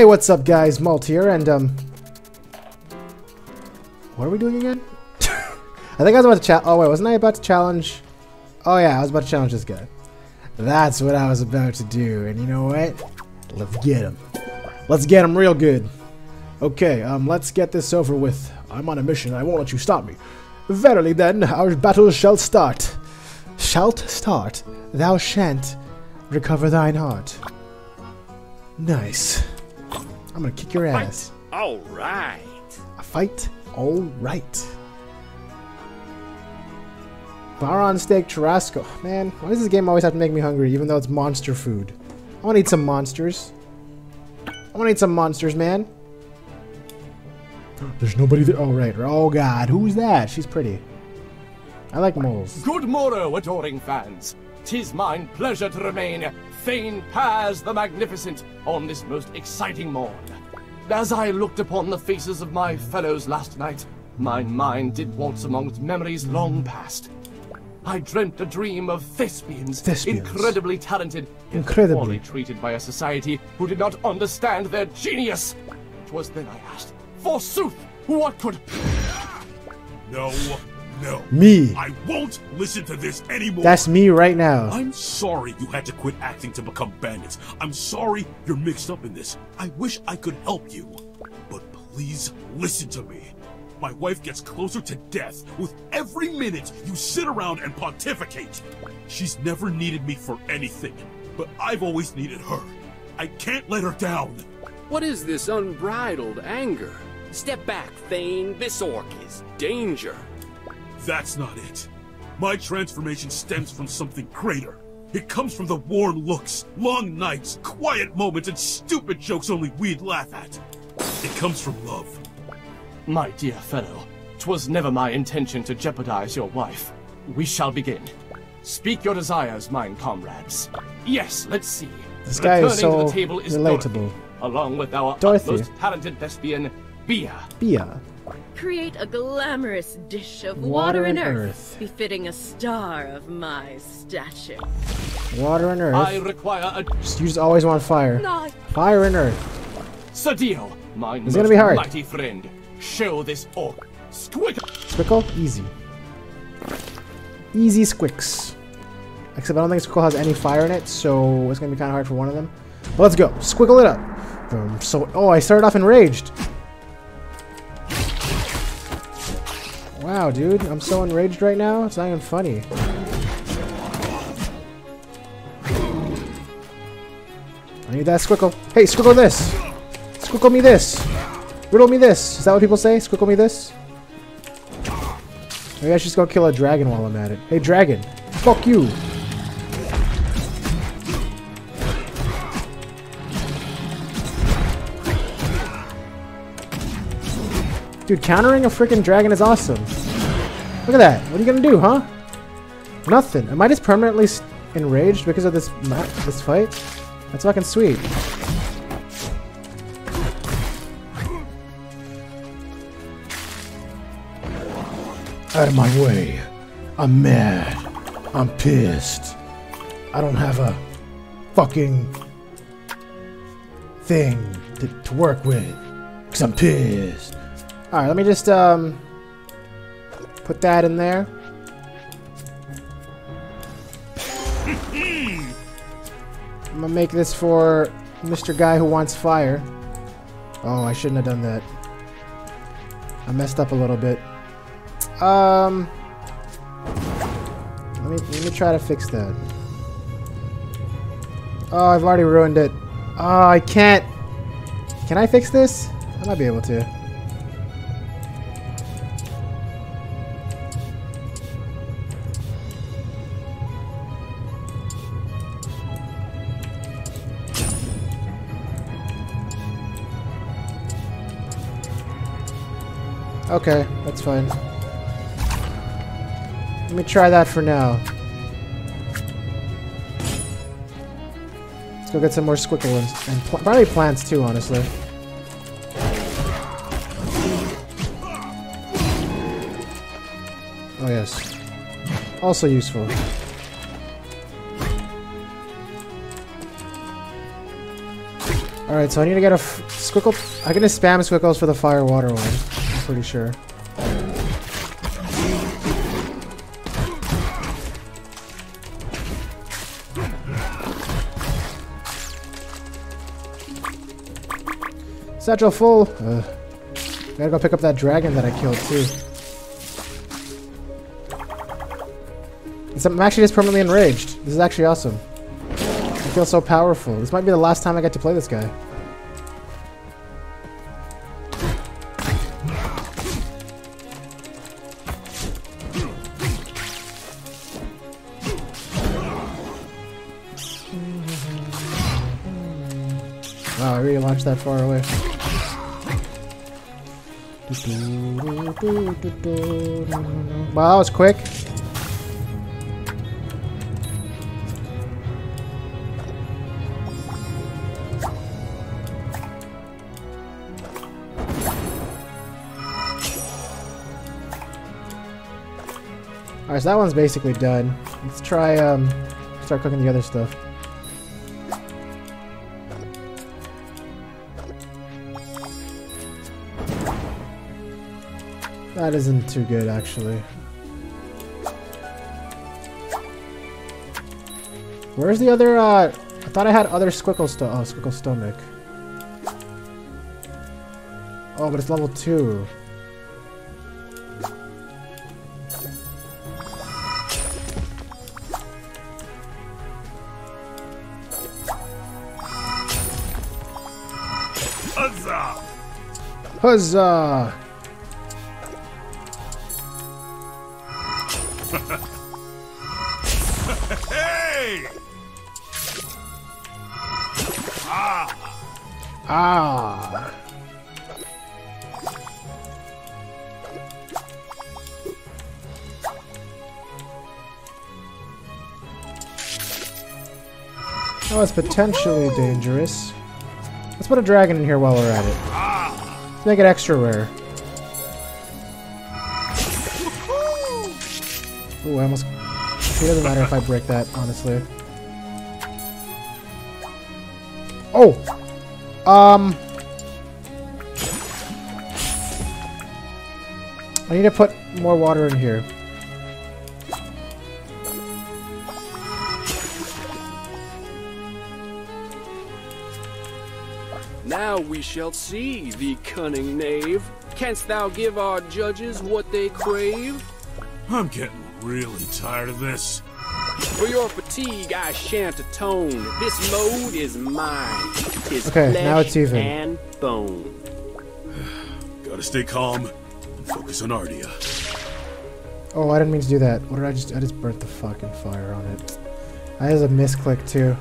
Hey, what's up, guys? Malt here, and um, what are we doing again? I think I was about to challenge. Oh wait, wasn't I about to challenge? Oh yeah, I was about to challenge this guy. That's what I was about to do, and you know what? Let's get him. Let's get him real good. Okay, um, let's get this over with. I'm on a mission. I won't let you stop me. Verily, then, our battle shall start. Shalt start. Thou shan't recover thine heart. Nice. I'm gonna kick your ass. All right. A fight? All right. Baron steak churrasco. Man, why does this game always have to make me hungry, even though it's monster food? I want to eat some monsters. I want to eat some monsters, man. There's nobody there. Oh, right. Oh, God. Who's that? She's pretty. I like moles. Good morrow, adoring fans. Tis mine pleasure to remain Thane Paz the Magnificent on this most exciting morn. As I looked upon the faces of my fellows last night, my mind did waltz amongst memories long past. I dreamt a dream of thespians, Thespians. incredibly talented, Incredibly. poorly treated by a society who did not understand their genius. 'Twas then I asked, forsooth, what could No, no. Me. I won't listen to this anymore. That's me right now. I'm sorry you had to quit acting to become bandits. I'm sorry you're mixed up in this. I wish I could help you. But please listen to me. My wife gets closer to death with every minute you sit around and pontificate. She's never needed me for anything, but I've always needed her. I can't let her down. What is this unbridled anger? Step back, Thane. This orc is danger. That's not it. My transformation stems from something greater. It comes from the worn looks, long nights, quiet moments, and stupid jokes only we'd laugh at. It comes from love. My dear fellow, 'twas never my intention to jeopardize your wife. We shall begin. Speak your desires, mine comrades. Yes, let's see. This guy is Returning to so the table is relatable. Dorothy, along with our Dorothy. utmost talented thespian, Bia. Bia. Create a glamorous dish of Water water, and and earth, earth. befitting a star of my stature. Water and earth. I require a you just always want fire. Not Fire and earth. Sadio, mine It's gonna be hard. mighty friend. Show this orc. Squick. Squickle? Easy. Easy squicks. Except I don't think Squickle has any fire in it, so it's gonna be kind of hard for one of them. But let's go. Squickle it up. Boom. So, oh, I started off enraged. Dude, I'm so enraged right now. It's not even funny. I need that Squickle. Hey, Squickle this. Squickle me this. Riddle me this. Is that what people say? Squickle me this? Maybe I should just go kill a dragon while I'm at it. Hey, dragon. Fuck you. Dude, countering a freaking dragon is awesome. Look at that. What are you gonna do, huh? Nothing. Am I just permanently enraged because of this ma this fight? That's fucking sweet. Out of my way. I'm mad. I'm pissed. I don't have a fucking thing to, to work with. Because I'm pissed. Alright, let me just, um, put that in there. I'm gonna make this for Mr. Guy Who Wants Fire. Oh, I shouldn't have done that. I messed up a little bit. Um, let me let me try to fix that. Oh, I've already ruined it. Oh, I can't. Can I fix this? I might be able to. Okay, that's fine. Let me try that for now. Let's go get some more squickle and, pl probably plants too, honestly. Oh yes. Also useful. Alright, so I need to get a squickle. I can just spam squiggles for the fire water one. Pretty sure. Satchel full. Ugh. Gotta go pick up that dragon that I killed too. I'm actually just permanently enraged. This is actually awesome. I feel so powerful. This might be the last time I get to play this guy. That far away. Wow, that was quick. Alright, so that one's basically done. Let's try, um, start cooking the other stuff. That isn't too good, actually. Where's the other, uh... I thought I had other Squickle stuff. Oh, Squickle Stomach. Oh, but it's level 2. Huzzah! Huzzah! Oh, it's potentially dangerous. Let's put a dragon in here while we're at it. Let's make it extra rare. Ooh, I almost... It doesn't matter if I break that, honestly. Oh! Um... I need to put more water in here. We shall see, the cunning knave. Canst thou give our judges what they crave? I'm getting really tired of this. For your fatigue I shan't atone. This mode is mine. Tis Okay, flesh now it's even. and bone. Gotta stay calm and focus on Ardea. Oh, I didn't mean to do that. What did I just... I just burnt the fucking fire on it. That is a misclick, too.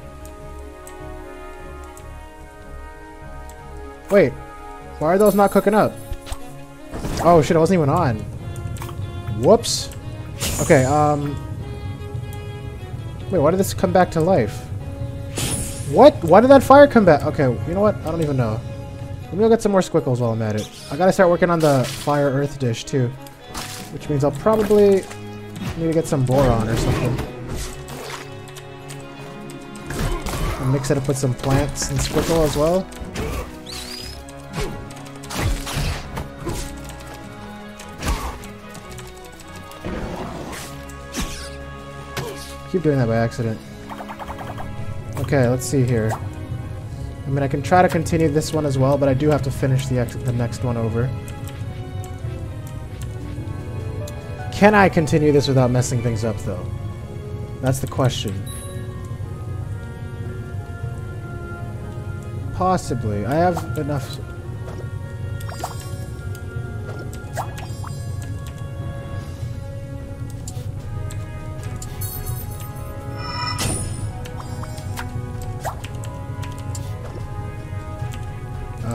Wait. Why are those not cooking up? Oh, shit, I wasn't even on. Whoops. Okay, um... Wait, why did this come back to life? What? Why did that fire come back? Okay, you know what? I don't even know. Let me go get some more squiggles while I'm at it. I gotta start working on the fire earth dish, too. Which means I'll probably need to get some boron or something. And mix it up with some plants and squickle as well. Keep doing that by accident. Okay, let's see here. I mean, I can try to continue this one as well, but I do have to finish the, the next one over. Can I continue this without messing things up, though? That's the question. Possibly. I have enough...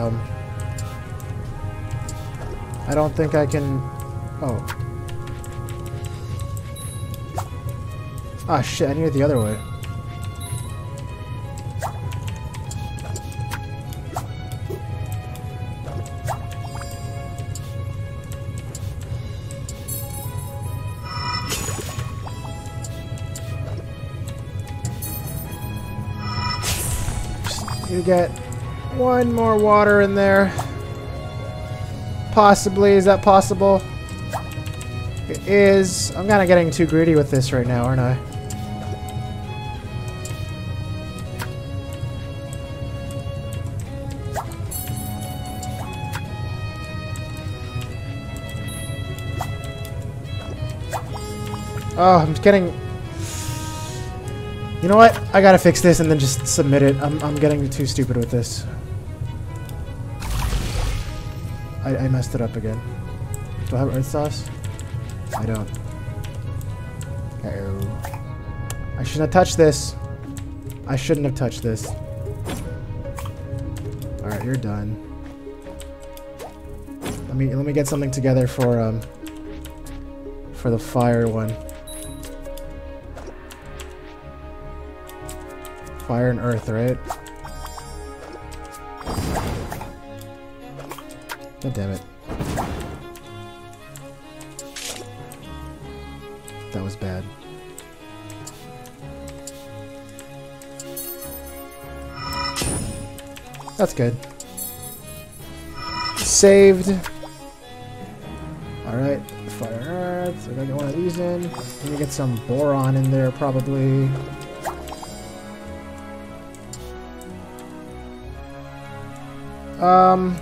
Um... I don't think I can... Oh. Ah, shit, I need it the other way. Need get one more water in there. Possibly, is that possible? It is. I'm kind of getting too greedy with this right now, aren't I? Oh, I'm getting... You know what? I gotta fix this and then just submit it. I'm, I'm getting too stupid with this. I, I messed it up again. Do I have earth sauce? I don't. Uh-oh. I shouldn't have touched this. I shouldn't have touched this. Alright, you're done. Let me let me get something together for um for the fire one. Fire and earth, right? God damn it. That was bad. That's good. Saved. Alright, fire earth. I gotta get one of these in. Let me get some boron in there, probably. Um,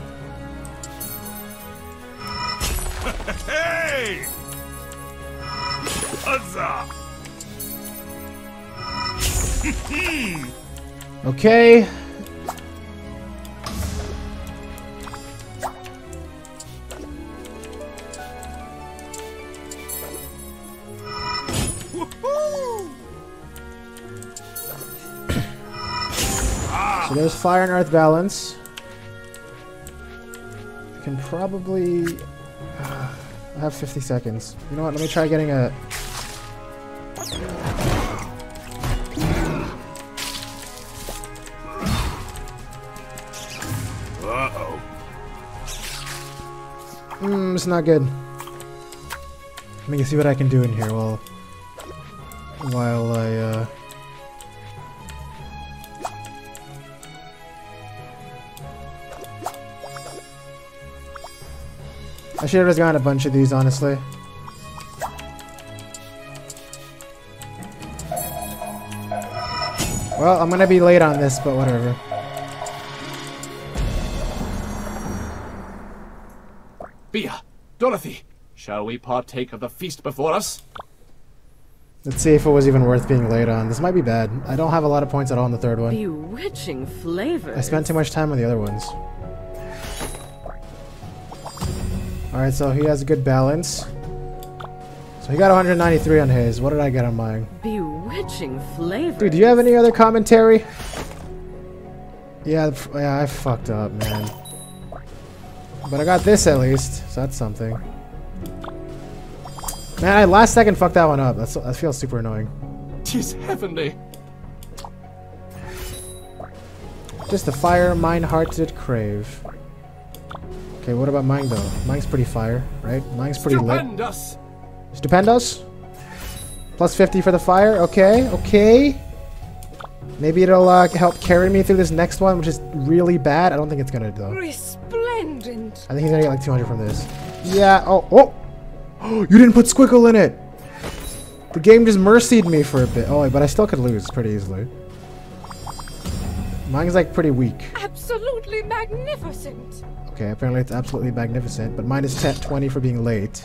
okay. So there's fire and earth balance. I can probably... uh, I have 50 seconds. You know what? Let me try getting a... It's not good. Let me see what I can do in here while... While I, uh... I should have just gotten a bunch of these, honestly. Well, I'm gonna be late on this, but whatever. Shall we partake of the feast before us? Let's see if it was even worth being late on. This might be bad. I don't have a lot of points at all in the third one. Bewitching flavor. I spent too much time on the other ones. Alright, so he has a good balance. So he got 193 on his. What did I get on mine? Bewitching flavor. Dude, do you have any other commentary? Yeah, yeah, I fucked up, man. But I got this at least, so that's something. Man, I last second fucked that one up. That's that feels super annoying. Tis heavenly. Just the fire mine heart did crave. Okay, what about mine though? Mine's pretty fire, right? Mine's pretty lit. Stupendous. Stupendos? Plus 50 for the fire. Okay, okay. Maybe it'll uh, help carry me through this next one, which is really bad. I don't think it's gonna though. Resplendent. I think he's gonna get like 200 from this. Yeah. Oh, oh. You didn't put squiggle in it. The game just mercied me for a bit. Oh, but I still could lose pretty easily. Mine's like pretty weak. Absolutely magnificent. Okay, apparently it's absolutely magnificent, but mine is 10, 20 for being late.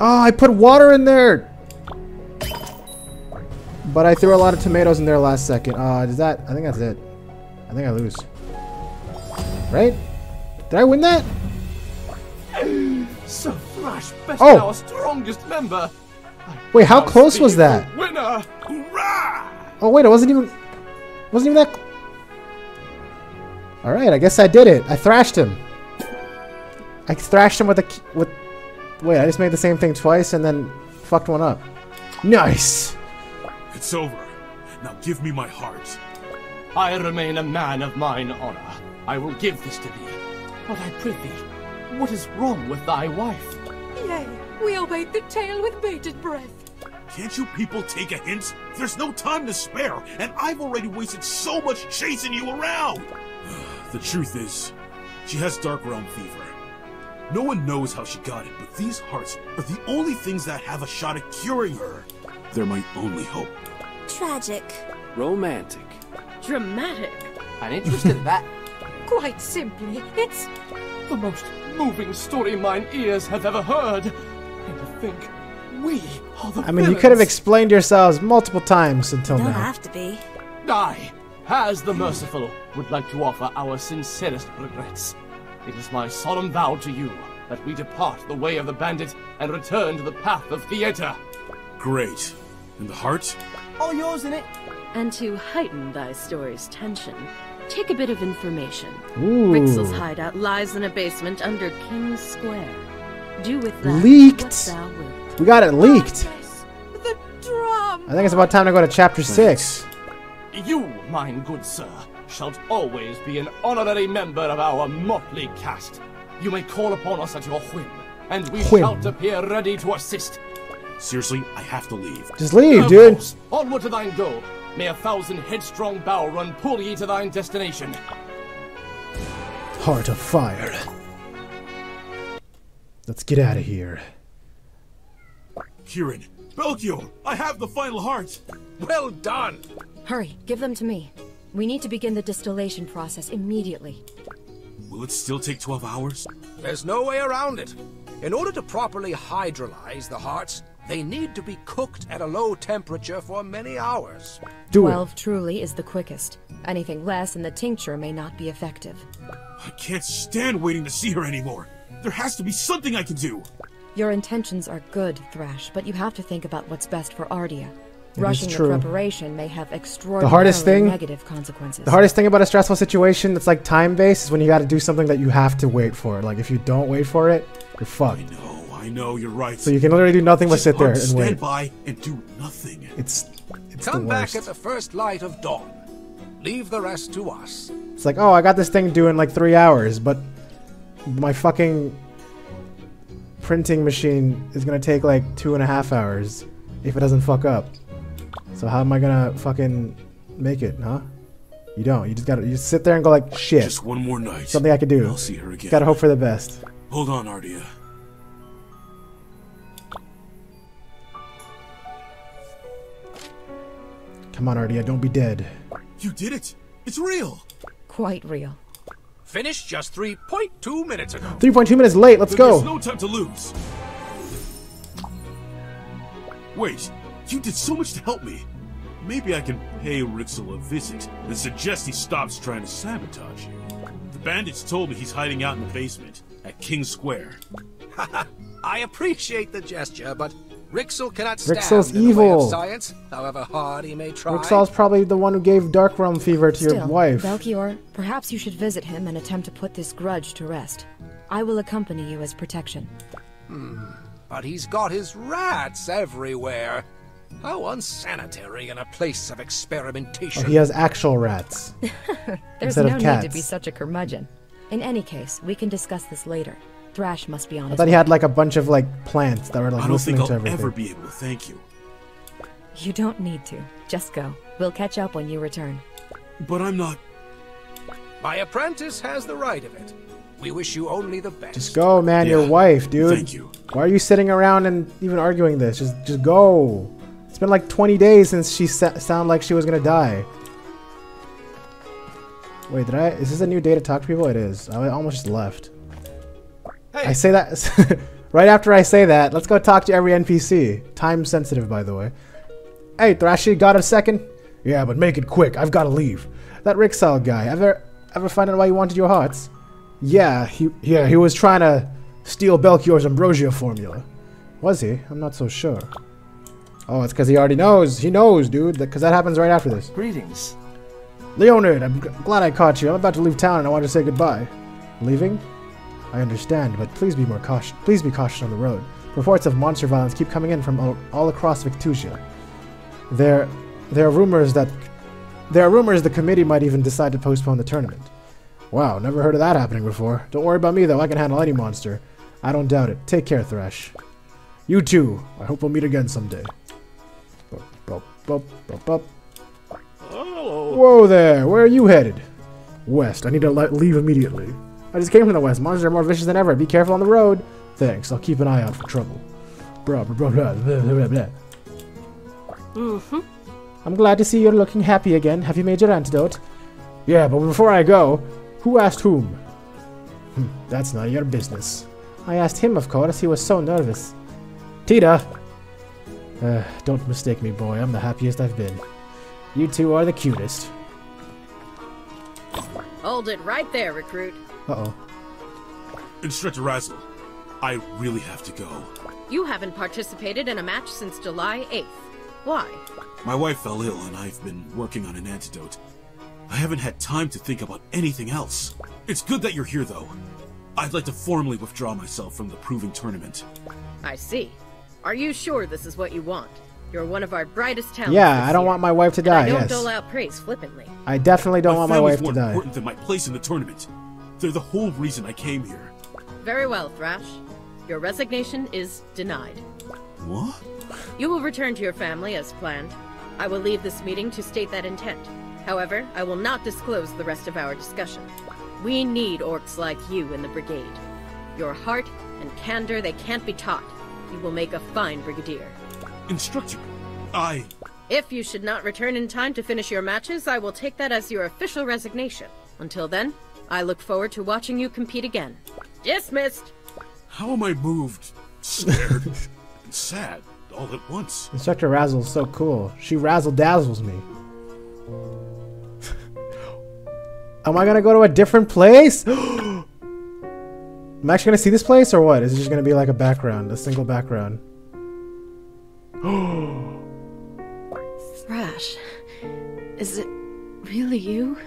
Oh, I put water in there! But I threw a lot of tomatoes in there last second. Uh, is that... I think that's it. I think I lose. Right? Did I win that? Sir Thrash, best Oh. our strongest member. Wait, how close was that? Winner. Oh, wait, it wasn't even... Wasn't even that... Alright, I guess I did it. I thrashed him. I thrashed him with a... with. Wait, I just made the same thing twice and then fucked one up. Nice! It's over. Now give me my heart. I remain a man of mine honor. I will give this to thee. But I prithee, what is wrong with thy wife? Yea, we await the tale with bated breath. Can't you people take a hint? There's no time to spare, and I've already wasted so much chasing you around! the truth is, she has Dark Realm fever. No one knows how she got it, but these hearts are the only things that have a shot at curing her. They're my only hope. Tragic. Romantic. Dramatic. I'm interested in that. Quite simply, it's The most moving story mine ears have ever heard. And to think, we are the I mean, you could have explained yourselves multiple times until Don't now. have to be. I, as the merciful, would like to offer our sincerest regrets. It is my solemn vow to you that we depart the way of the bandit and return to the path of theater. Great. And the heart? All yours in it. And to heighten thy story's tension, take a bit of information. Ooh. Rixel's hideout lies in a basement under King's Square. Do with that Leaked. what thou wilt. We got it leaked. yes, the drum. I think it's about time to go to chapter six. You, mine good sir, shalt always be an honorary member of our motley cast. You may call upon us at your whim, and we Whim. shall appear ready to assist. Seriously, I have to leave. Just leave, Of dude. course, Onward to thine goal. May a thousand headstrong bow run pull ye to thine destination. Heart of fire. Let's get out of here. Kieran, Belchior, I have the final heart! Well done! Hurry, give them to me. We need to begin the distillation process immediately. Will it still take 12 hours? There's no way around it. In order to properly hydrolyze the hearts, they need to be cooked at a low temperature for many hours. Do Twelve truly is the quickest. Anything less and the tincture may not be effective. I can't stand waiting to see her anymore. There has to be something I can do. Your intentions are good, Thrash, but you have to think about what's best for Ardea. Rushing the preparation may have extraordinarily hardest thing- negative consequences. The hardest thing about a stressful situation that's like time based is when you got to do something that you have to wait for. Like if you don't wait for it, you're fucked. I know, you're right. So you can literally do nothing but sit there and wait. and stand wait. by and do nothing. It's it's Come the back at the first light of dawn. Leave the rest to us. It's like, oh, I got this thing due in like three hours, but my fucking printing machine is gonna take like two and a half hours if it doesn't fuck up. So how am I gonna fucking make it, huh? You don't. You just gotta you just sit there and go like, shit. Just one more night. Something I could do. I'll see her again. Gotta hope for the best. Hold on, Ardea. Come on, Ardea, don't be dead. You did it! It's real! Quite real. Finished just 3.2 minutes ago. 3.2 minutes late, let's Then There's go! no time to lose. Wait, you did so much to help me. Maybe I can pay Rixel a visit and suggest he stops trying to sabotage you. The bandits told me he's hiding out in the basement at King Square. I appreciate the gesture, but Rixel cannot stand Rixel's in the way evil. of science, however hard he may try. Rixal's probably the one who gave Dark Realm fever to Still, your wife. Belchior, perhaps you should visit him and attempt to put this grudge to rest. I will accompany you as protection. Hmm, but he's got his rats everywhere. How unsanitary in a place of Oh, experimentation. he has actual rats. There's Instead no of need to be such a curmudgeon. In any case, we can discuss this later. Thrash must be on I thought he had like a bunch of like plants that were like listening to everything. I don't think listening I'll to everything. ever be able to thank you. You don't need to. Just go. We'll catch up when you return. But I'm not. My apprentice has the right of it. We wish you only the best. Just go, man. Your wife, dude. Thank you. Why are you sitting around and even arguing this? Just, just go. It's been like 20 days since she sa- sounded like she was gonna die. Wait, did I? Is this a new day to talk to people? It is. I almost just left. I say that right after I say that. Let's go talk to every NPC. Time sensitive, by the way. Hey, Thrashy, got a second? Yeah, but make it quick. I've got to leave. That Rixal guy. Ever, ever find out why he wanted your hearts? Yeah, he, yeah, he was trying to steal Belchior's ambrosia formula. Was he? I'm not so sure. Oh, it's because he already knows. He knows, dude. Because that happens right after this. Greetings. Leonard, I'm glad I caught you. I'm about to leave town and I want to say goodbye. Leaving? I understand, but please be more cautious. Please be cautious on the road. Reports of monster violence keep coming in from all, all across Victusia. There, there are rumors that there are rumors the committee might even decide to postpone the tournament. Wow, never heard of that happening before. Don't worry about me though. I can handle any monster. I don't doubt it. Take care, Thresh. You too. I hope we'll meet again someday. bup, bup, bup. Whoa there, where are you headed? West. I need to le- leave immediately. I just came from the west. Monsters are more vicious than ever. Be careful on the road. Thanks. I'll keep an eye out for trouble. Blah blah blah blah blah blah blah. Mm-hmm. I'm glad to see you're looking happy again. Have you made your antidote? Yeah, but before I go, who asked whom? Hmm, that's none of your business. I asked him, of course. He was so nervous. Tita! Uh, don't mistake me, boy. I'm the happiest I've been. You two are the cutest. Hold it right there, recruit. Uh-oh. Instructor Razzle, I really have to go. You haven't participated in a match since July 8th. Why? My wife fell ill and I've been working on an antidote. I haven't had time to think about anything else. It's good that you're here, though. I'd like to formally withdraw myself from the Proving Tournament. I see. Are you sure this is what you want? You're one of our brightest talents. Yeah, I don't year. want my wife to And die, I don't yes. dole out praise flippantly. I definitely don't want my family's wife to more die. important than my place in the tournament. They're the whole reason I came here. Very well, Thrash. Your resignation is denied. What? You will return to your family as planned. I will leave this meeting to state that intent. However, I will not disclose the rest of our discussion. We need orcs like you in the brigade. Your heart and candor, they can't be taught. You will make a fine brigadier. Instructor, I... If you should not return in time to finish your matches, I will take that as your official resignation. Until then, I look forward to watching you compete again. Dismissed! How am I moved, scared, and sad all at once? Instructor is so cool. She razzle dazzles me. Am I gonna go to a different place? I'm I actually gonna see this place or what? Is it just gonna be like a background, a single background? Thrash, is it really you?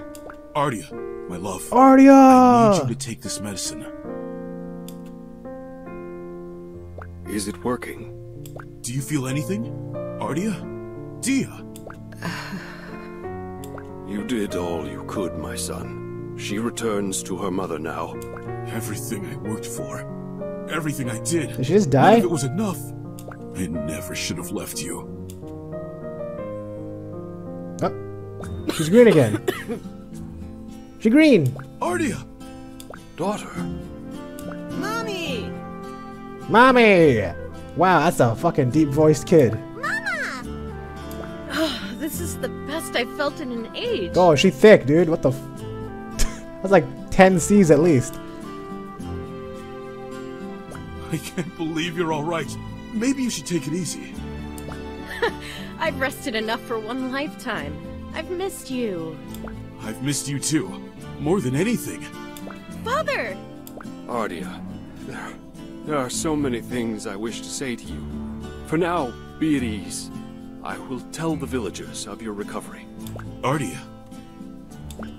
Ardea, my love. Ardea! I need you to take this medicine. Is it working? Do you feel anything? Ardea? Dia? You did all you could, my son. She returns to her mother now. Everything I worked for. Everything I did. Did she just None die? of it was enough. I never should have left you. Oh, she's green again. she green. Ardea! Daughter, Mommy! Mommy! Wow, that's a fucking deep voiced kid. Mama. Ah, this is the best I've felt in an age. Oh, she thick, dude. What the f- That's like 10 C's at least. I can't believe you're alright. Maybe you should take it easy. I've rested enough for one lifetime. I've missed you. I've missed you too. More than anything. Father! Ardea, there, there are so many things I wish to say to you. For now, be at ease. I will tell the villagers of your recovery. Ardea,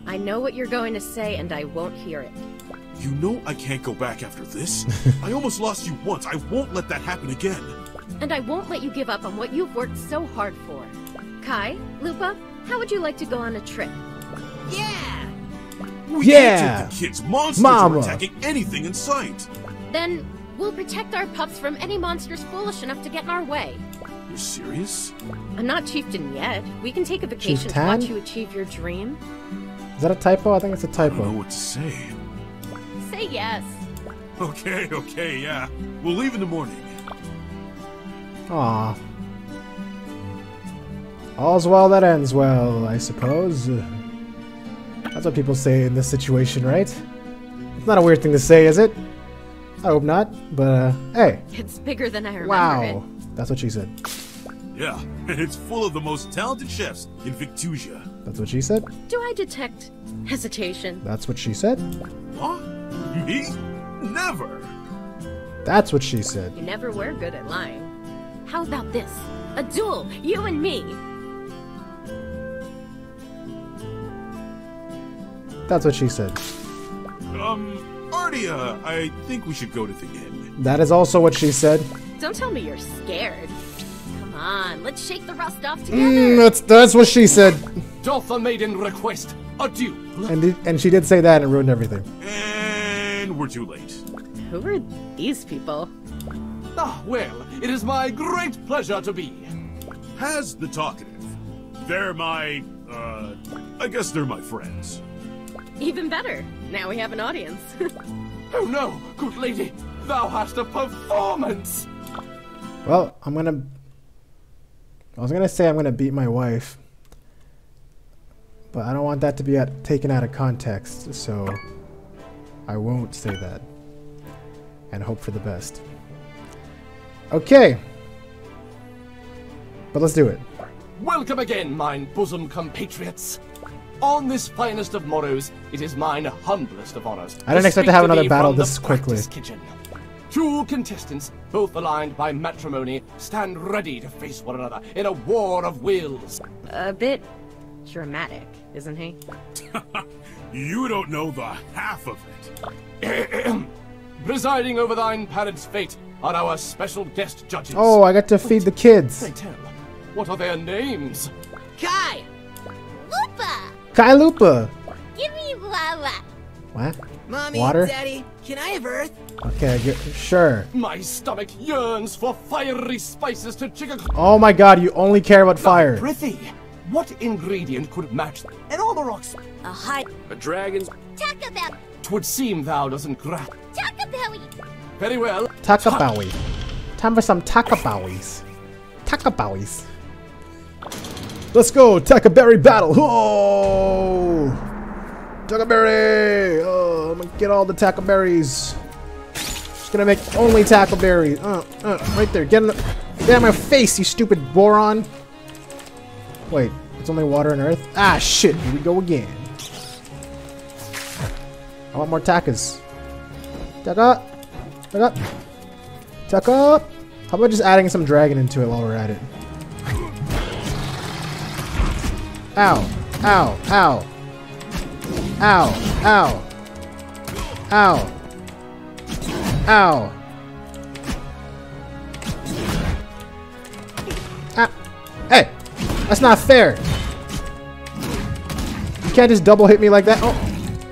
I know what you're going to say, and I won't hear it. you know I can't go back after this. I almost lost you once. I won't let that happen again. And I won't let you give up on what you've worked so hard for. Kai, Lupa, how would you like to go on a trip? Yeah! We Yeah. can't take the kids. Monsters Mama. are attacking anything in sight. Then we'll protect our pups from any monsters foolish enough to get in our way. You're serious? I'm not chieftain yet. We can take a vacation to Chieftain? watch you achieve your dream. Is that a typo? I think it's a I don't know typo. what to say. Say yes. Okay, okay, yeah. We'll leave in the morning. Aw. All's well that ends well, I suppose. That's what people say in this situation, right? It's not a weird thing to say, is it? I hope not, but uh, hey, It's bigger than I remember wow. it. That's what she said. Yeah, and it's full of the most talented chefs in Victusia. That's what she said. Do I detect hesitation? That's what she said. What? Me? Never! That's what she said. You never were good at lying. How about this? A duel, you and me. That's what she said. Um, Ardea, I think we should go to the inn. That is also what she said. Don't tell me you're scared. Come on, let's shake the rust off together. Mm, that's that's what she said. Doth the maiden request adieu? And it, and she did say that and ruined everything. And we're too late. Who are these people? Ah, well, it is my great pleasure to be. Has the talkative. They're my, uh, I guess they're my friends. Even better. Now we have an audience. Oh no, good lady, thou hast a performance! Well, I'm gonna. I was gonna say I'm gonna beat my wife, but I don't want that to be at, taken out of context, so I won't say that. And hope for the best. Okay. But let's do it. Welcome again, mine bosom compatriots. On this finest of morrows, it is mine humblest of honors. I didn't expect to have another battle this quickly. Kitchen. Two contestants, both aligned by matrimony, stand ready to face one another in a war of wills. a bit dramatic, isn't he? You don't know the half of it. Presiding over thine parents' fate are our special guest judges. Oh, I got to feed the kids. Pray tell, what are their names? Kai! Lupa! Kai Lupa. Give me lava! What? Mommy, Water? Daddy, can I have Earth? Okay, g- sure. My stomach yearns for fiery spices to chicken. Oh my god, you only care about fire. Prithee, what ingredient could match and all the rocks? A hot A dragon's Taco Bell! Twould seem thou doesn't grasp. Taco Belly! Very well. Takabawi. Time for some Takabawis. Takabawis. Let's go, Takaberry battle. Oh! Takaberry! Oh, I'm gonna get all the Takaberries. Just gonna make only Takaberry. Uh, uh, right there. Get in the, get out of my face, you stupid boron. Wait, it's only water and earth? Ah, shit. Here we go again. I want more Takas. Taka! Taka! Taka! How about just adding some dragon into it while we're at it? Ow! Ow! Ow! Ow! Ow! Ow! Ow! Ah! Hey! That's not fair! You can't just double hit me like that. Oh!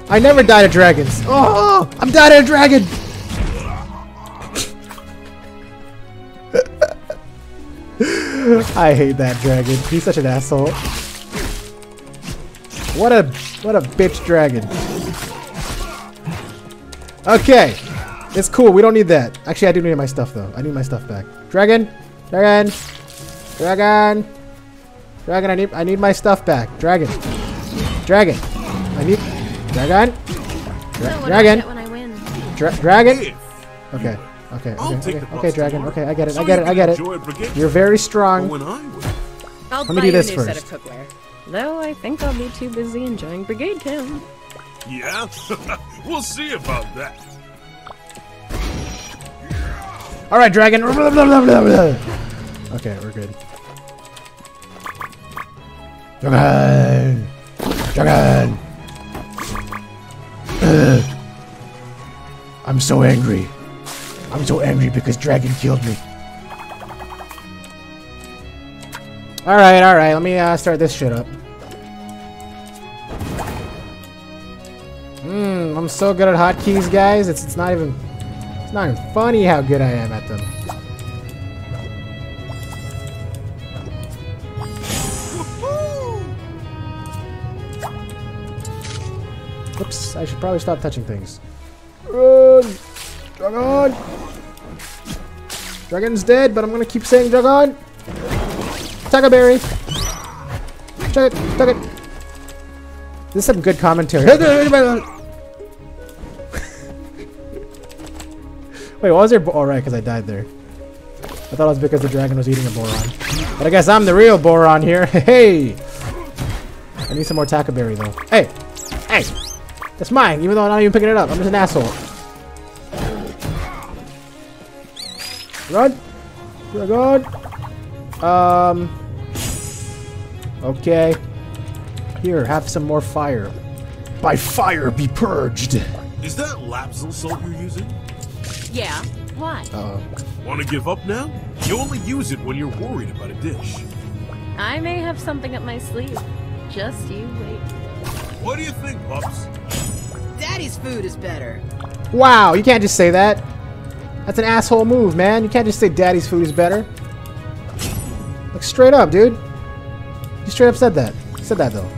I never died of dragons. Oh! I'm died of a dragon! I hate that dragon. He's such an asshole. What a what a bitch dragon. Okay. It's cool. We don't need that. Actually, I do need my stuff though. I need my stuff back. Dragon, dragon, dragon, dragon. I need I need my stuff back. Dragon, dragon. I need dragon, Dra- what dragon, I get when I win. Dra- dragon. Okay. Okay. Okay. Okay. Okay. Dragon. Okay. I get it. I get it. I get it. You're very strong. when I win, I'll me do this first. Set of cookware. Though I think I'll be too busy enjoying Brigade Camp. yeah, we'll see about that. All right, dragon. Okay, we're good. Dragon. Dragon. Ugh. I'm so angry. I'm so angry because dragon killed me. All right, all right. Let me uh, start this shit up. I'm so good at hotkeys, guys. It's it's not even it's not even funny how good I am at them. Oops, I should probably stop touching things. Run! Dragon! Dragon's dead, but I'm gonna keep saying Dragon! Takaberry! Chug it, chug it! This is some good commentary. Wait, what was there? All right, because I died there. I thought it was because the dragon was eating a boron. But I guess I'm the real boron here. Hey! I need some more Takaberry, though. Hey! Hey! That's mine, even though I'm not even picking it up. I'm just an asshole. Run! Dragon! Um... Okay. Here, have some more fire. By fire be purged! Is that Lapsel salt you're using? Yeah. Why? Uh-oh. Want to give up now? You only use it when you're worried about a dish. I may have something up my sleeve. Just you wait. What do you think, pups? Daddy's food is better. Wow, you can't just say that. That's an asshole move, man. You can't just say daddy's food is better. Like, straight up, dude. You straight up said that. You said that though.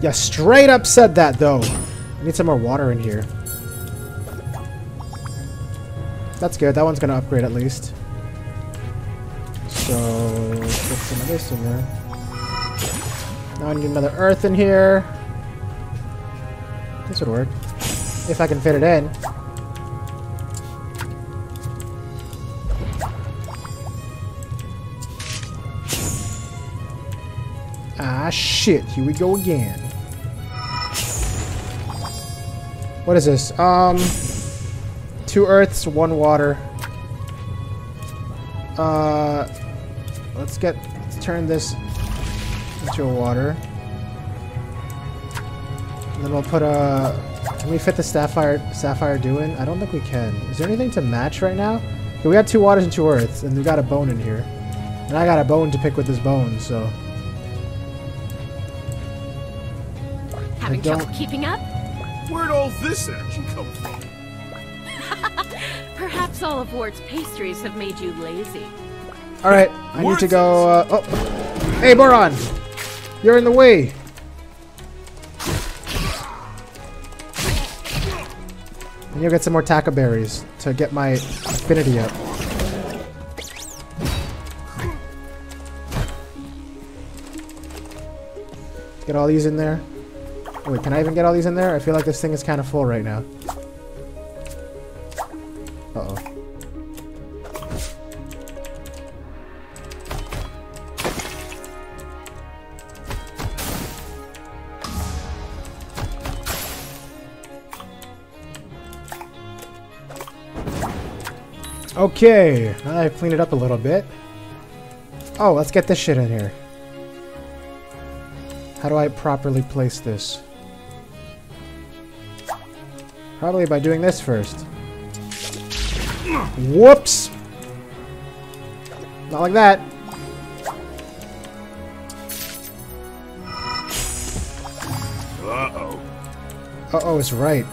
Yeah, straight up said that though. I need some more water in here. That's good. That one's gonna upgrade at least. So put some of this in there. Now I need another earth in here. This would work. If I can fit it in. Ah shit, here we go again. What is this? Um two earths, one water. Uh let's get let's turn this into a water. And then we'll put a can we fit the sapphire sapphire dew in? I don't think we can. Is there anything to match right now? Okay, we got two waters and two earths, and we got a bone in here. And I got a bone to pick with this bone, so Having trouble keeping up? Where'd all this energy come from? Perhaps all of Ward's pastries have made you lazy. Alright, I need to go, uh, oh. Hey, Boron! You're in the way! And you'll get some more Taka berries to get my affinity up. Get all these in there. Wait, can I even get all these in there? I feel like this thing is kind of full right now. Uh-oh. Okay, now I've cleaned it up a little bit. Oh, let's get this shit in here. How do I properly place this? Probably by doing this first. Whoops! Not like that. Uh-oh. Uh-oh, it's right.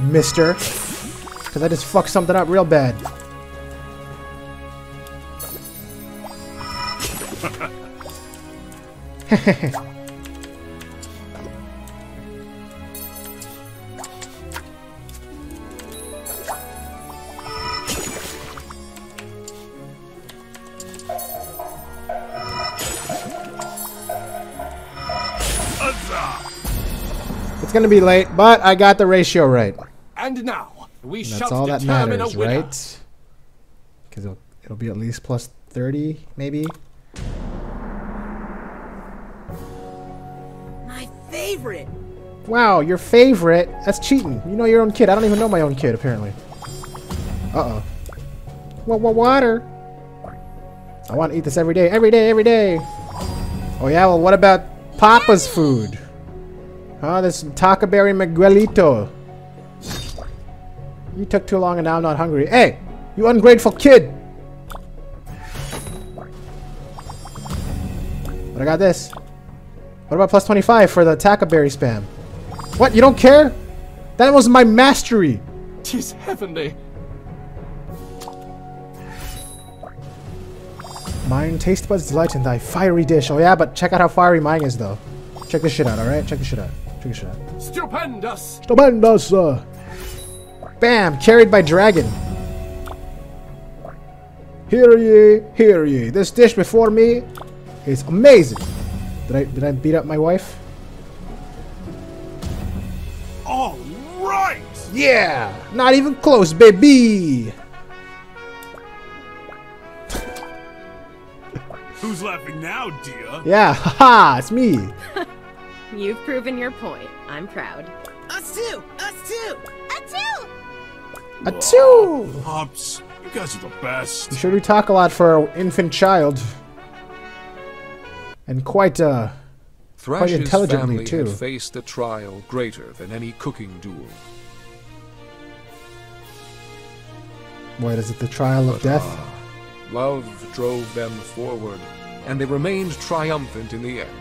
Mister. Because I just fucked something up real bad. Huzzah! It's gonna be late, but I got the ratio right. And now, we And shall that's all that matters, a winner. right? Because it'll, it'll be at least plus 30, maybe? My favorite. Wow, your favorite? That's cheating. You know your own kid. I don't even know my own kid, apparently. Uh-oh. What, what, water? I want to eat this every day, every day, every day. Oh yeah, well what about Papa's food? Huh, this Tacaberry Miguelito. You took too long and now I'm not hungry. Hey, you ungrateful kid! But I got this. What about plus 25 for the Tacaberry spam? What, you don't care? That was my mastery! Tis heavenly. Mine taste buds delight in thy fiery dish. Oh yeah, but check out how fiery mine is though. Check this shit out, alright? Check this shit out. Check this shit. Stupendous. Stupendous! uh. Bam! Carried by dragon. Hear ye, hear ye. This dish before me is amazing. Did I did I beat up my wife? All right! Yeah! Not even close, baby! Who's laughing now, dear? Yeah, haha, it's me. You've proven your point. I'm proud. Us too. Us too. Us too. A two! Pops, you guys are the best. You sure do talk a lot for an infant child. And quite, uh... Thrash's intelligently, family too. had faced a trial greater than any cooking duel. What is it, the trial of death? Love drove them forward, and they remained triumphant in the end.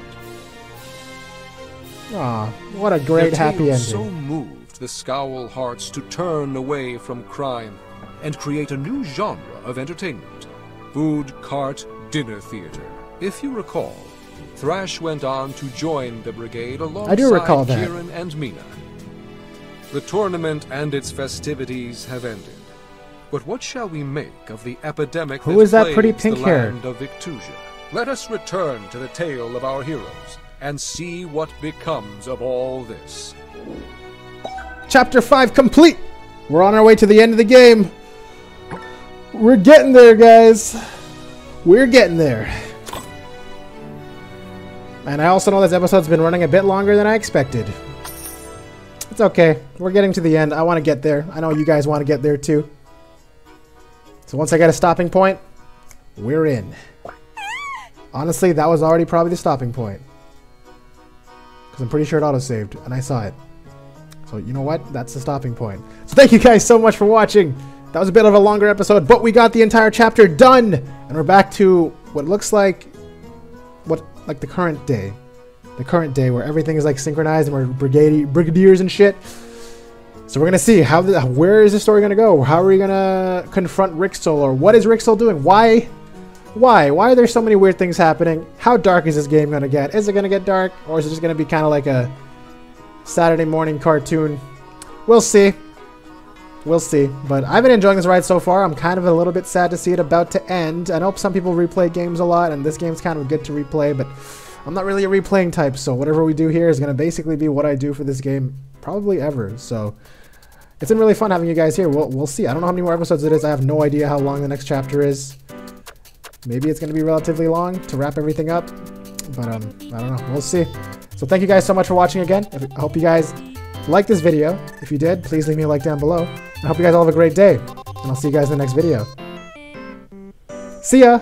Aw, what a great happy ending. so moved the Scowl hearts to turn away from crime and create a new genre of entertainment food cart dinner theater. If you recall, Thrash went on to join the brigade alongside I do recall that. Kieran and Mina. The tournament and its festivities have ended. But what shall we make of the epidemic Who that is that pretty plagues the pink-haired? land of Victusia? Let us return to the tale of our heroes and see what becomes of all this. Chapter 5 complete! We're on our way to the end of the game. We're getting there, guys. We're getting there. And I also know this episode's been running a bit longer than I expected. It's okay. We're getting to the end. I want to get there. I know you guys want to get there too. So once I get a stopping point, we're in. Honestly, that was already probably the stopping point. Because I'm pretty sure it auto-saved, and I saw it. So you know what? That's the stopping point. So thank you guys so much for watching. That was a bit of a longer episode, but we got the entire chapter done, and we're back to what looks like what like the current day, the current day where everything is like synchronized and we're brigade brigadiers and shit. So we're gonna see how the, where is the story gonna go? How are we gonna confront Rixel, or what is Rixel doing? Why? Why? Why are there so many weird things happening? How dark is this game gonna get? Is it gonna get dark, or is it just gonna be kind of like a Saturday morning cartoon? We'll see. We'll see. But I've been enjoying this ride so far. I'm kind of a little bit sad to see it about to end. I know some people replay games a lot, and this game's kind of good to replay, but I'm not really a replaying type, so whatever we do here is going to basically be what I do for this game probably ever. So it's been really fun having you guys here. We'll, we'll see. I don't know how many more episodes it is. I have no idea how long the next chapter is. Maybe it's going to be relatively long to wrap everything up, but um, I don't know. We'll see. So thank you guys so much for watching again. I hope you guys liked this video. If you did, please leave me a like down below. I hope you guys all have a great day, and I'll see you guys in the next video. See ya!